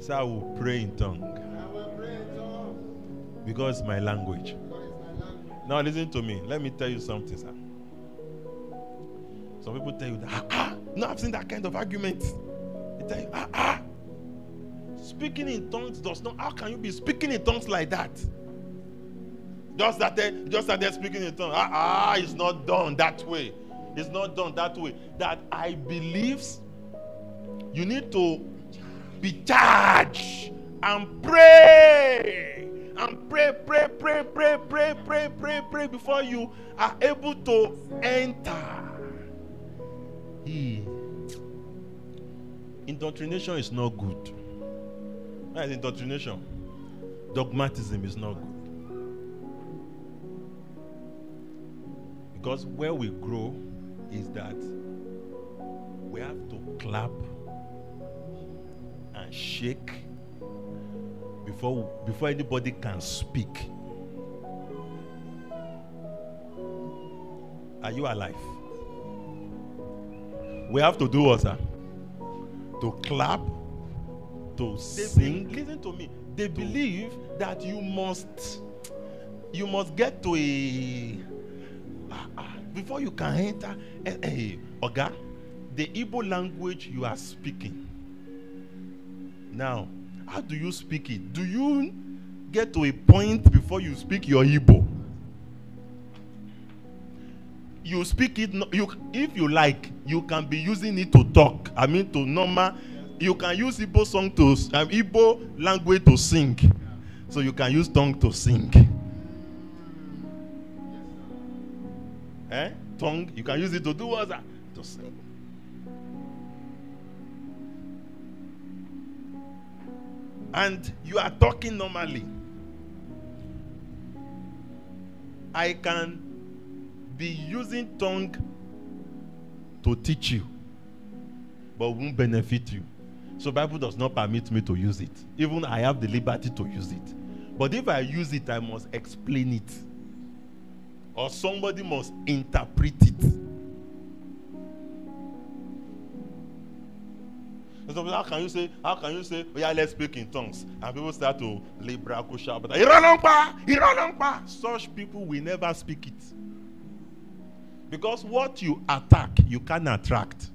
So I will pray in tongue because my language. Now listen to me. Let me tell you something, sir. Some people tell you that ah, ah no, I've seen that kind of argument. They tell you ah ah. Speaking in tongues does not. How can you be speaking in tongues like that? Just that they just that they're speaking in tongues. Ah ah, it's not done that way. It's not done that way. That I believes you need to be charged and pray and pray, pray, pray, pray, pray, pray, pray, pray before you are able to enter. He. Indoctrination is not good. That is indoctrination. Dogmatism is not good. Because where we grow is that we have to clap and shake before before anybody can speak. Are you alive? We have to do what, sir? To clap, to sing. Listen to me. They believe that you must, you must get to a ah, ah, before you can enter. Eh, eh, Oga, the Igbo language you are speaking. Now, how do you speak it? Do you get to a point before you speak your Igbo? You speak it. You, if you like, you can be using it to talk. I mean, to normal. You can use Igbo song to um, Igbo language to sing. So you can use tongue to sing. Eh? Tongue. You can use it to do what? To sing. And you are talking normally, I can be using tongue to teach you, but won't benefit you. So Bible does not permit me to use it. Even I have the liberty to use it. But if I use it, I must explain it. Or somebody must interpret it. And so how can you say, how can you say, oh yeah, let's speak in tongues? And people start to libra kusha, but "Iranongpa, Iranongpa." such people will never speak it. Because what you attack, you can attract.